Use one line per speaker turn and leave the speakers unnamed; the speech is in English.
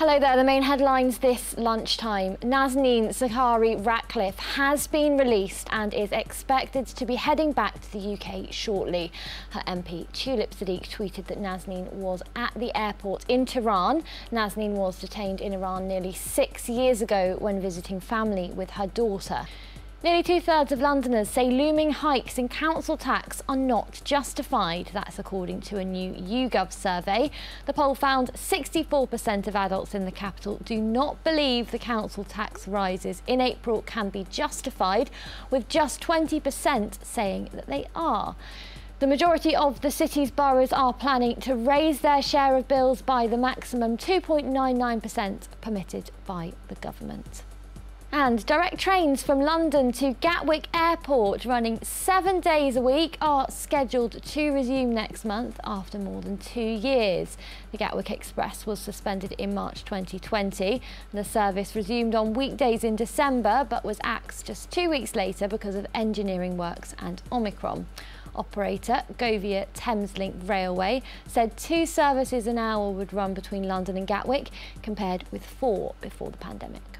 Hello there, the main headlines this lunchtime. Nazanin Zaghari Ratcliffe has been released and is expected to be heading back to the UK shortly. Her MP Tulip Siddiq tweeted that Nazanin was at the airport in Tehran. Nazanin was detained in Iran nearly six years ago when visiting family with her daughter. Nearly two-thirds of Londoners say looming hikes in council tax are not justified. That's according to a new YouGov survey. The poll found 64% of adults in the capital do not believe the council tax rises in April can be justified, with just 20% saying that they are. The majority of the city's boroughs are planning to raise their share of bills by the maximum 2.99% permitted by the government. And direct trains from London to Gatwick Airport running seven days a week are scheduled to resume next month after more than two years. The Gatwick Express was suspended in March 2020. The service resumed on weekdays in December but was axed just two weeks later because of engineering works and Omicron. Operator Govia Thameslink Railway said two services an hour would run between London and Gatwick compared with four before the pandemic.